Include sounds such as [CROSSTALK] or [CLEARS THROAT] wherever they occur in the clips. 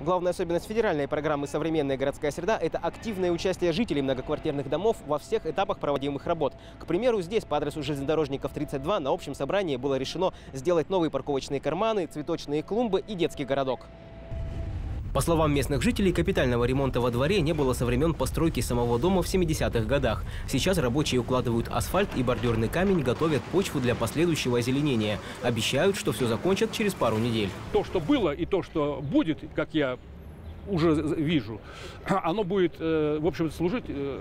Главная особенность федеральной программы «Современная городская среда» – это активное участие жителей многоквартирных домов во всех этапах проводимых работ. К примеру, здесь по адресу железнодорожников 32 на общем собрании было решено сделать новые парковочные карманы, цветочные клумбы и детский городок. По словам местных жителей, капитального ремонта во дворе не было со времен постройки самого дома в 70-х годах. Сейчас рабочие укладывают асфальт и бордюрный камень, готовят почву для последующего озеленения. Обещают, что все закончат через пару недель. То, что было и то, что будет, как я уже вижу, [CLEARS THROAT] оно будет, э, в общем, служить э,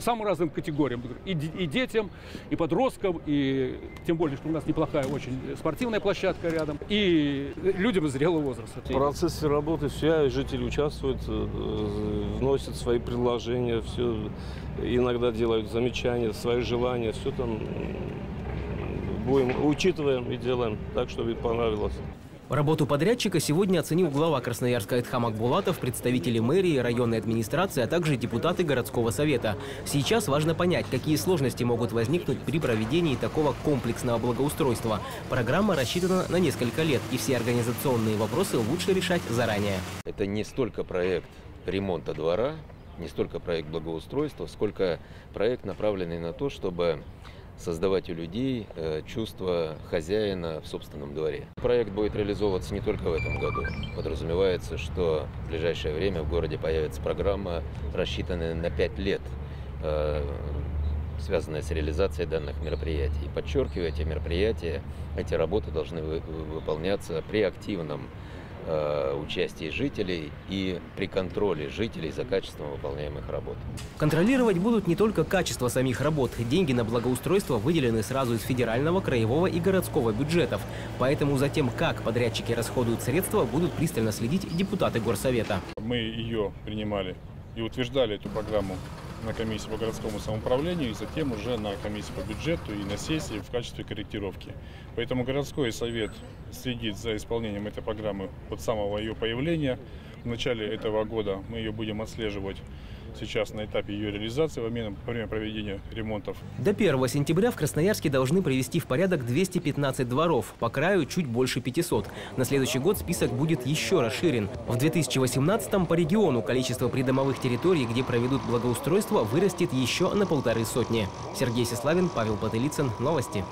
самым разным категориям. И, и детям, и подросткам, и тем более, что у нас неплохая очень спортивная площадка рядом, и людям зрелого возраста. В процессе работы все жители участвуют, э, вносят свои предложения, все иногда делают замечания, свои желания, все там будем учитываем и делаем так, чтобы понравилось. Работу подрядчика сегодня оценил глава Красноярска Эдхам Акбулатов, представители мэрии, районной администрации, а также депутаты городского совета. Сейчас важно понять, какие сложности могут возникнуть при проведении такого комплексного благоустройства. Программа рассчитана на несколько лет, и все организационные вопросы лучше решать заранее. Это не столько проект ремонта двора, не столько проект благоустройства, сколько проект, направленный на то, чтобы создавать у людей э, чувство хозяина в собственном дворе. Проект будет реализовываться не только в этом году. Подразумевается, что в ближайшее время в городе появится программа, рассчитанная на 5 лет, э, связанная с реализацией данных мероприятий. Подчеркиваю, эти мероприятия, эти работы должны выполняться при активном участии жителей и при контроле жителей за качеством выполняемых работ. Контролировать будут не только качество самих работ. Деньги на благоустройство выделены сразу из федерального, краевого и городского бюджетов. Поэтому за тем, как подрядчики расходуют средства, будут пристально следить депутаты Горсовета. Мы ее принимали и утверждали эту программу на комиссии по городскому самоуправлению и затем уже на комиссии по бюджету и на сессии в качестве корректировки. Поэтому городской совет следит за исполнением этой программы от самого ее появления. В начале этого года мы ее будем отслеживать сейчас на этапе ее реализации во время проведения ремонтов. До 1 сентября в Красноярске должны привести в порядок 215 дворов, по краю чуть больше 500. На следующий год список будет еще расширен. В 2018-м по региону количество придомовых территорий, где проведут благоустройство, вырастет еще на полторы сотни. Сергей Сеславин, Павел Потылицын. Новости.